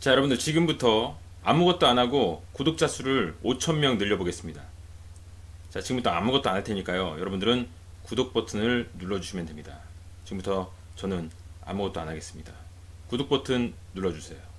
자 여러분들 지금부터 아무것도 안 하고 구독자 수를 5천명 늘려보겠습니다. 자 지금부터 아무것도 안 할 테니까요. 여러분들은 구독 버튼을 눌러주시면 됩니다. 지금부터 저는 아무것도 안 하겠습니다. 구독 버튼 눌러주세요.